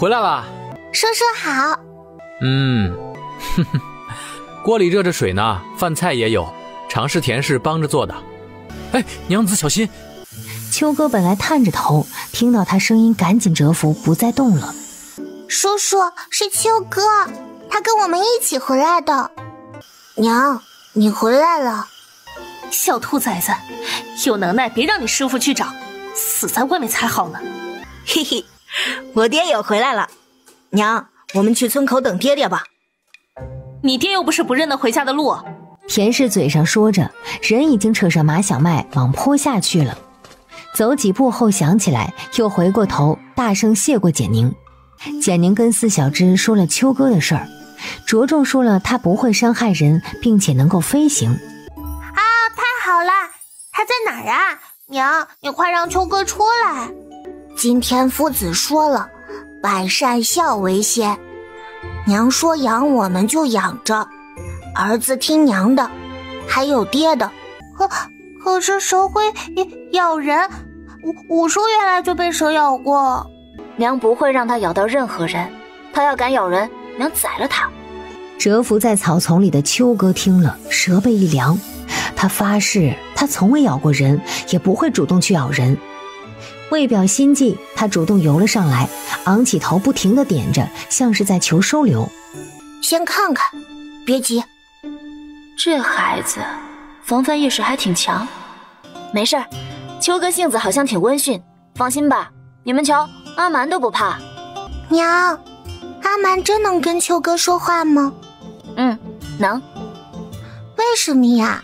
回来了。叔叔好。嗯，哼哼，锅里热着水呢，饭菜也有，常是田氏帮着做的。哎，娘子小心！秋哥本来探着头，听到他声音，赶紧蛰伏，不再动了。叔叔是秋哥，他跟我们一起回来的。娘，你回来了。小兔崽子，有能耐别让你师傅去找，死在外面才好呢。嘿嘿，我爹也回来了。娘，我们去村口等爹爹吧。你爹又不是不认得回家的路。田氏嘴上说着，人已经扯上马小麦往坡下去了。走几步后想起来，又回过头，大声谢过简宁。简宁跟四小只说了秋哥的事儿，着重说了他不会伤害人，并且能够飞行。啊，太好了！他在哪儿啊？娘，你快让秋哥出来。今天夫子说了，百善孝为先。娘说养我们就养着。儿子听娘的，还有爹的。可可是蛇会咬人，五五叔原来就被蛇咬过。娘不会让他咬到任何人，他要敢咬人，娘宰了他。蛰伏在草丛里的秋哥听了，蛇背一凉。他发誓，他从未咬过人，也不会主动去咬人。为表心迹，他主动游了上来，昂起头，不停的点着，像是在求收留。先看看，别急。这孩子防范意识还挺强，没事儿。秋哥性子好像挺温驯，放心吧。你们瞧，阿蛮都不怕。娘，阿蛮真能跟秋哥说话吗？嗯，能。为什么呀？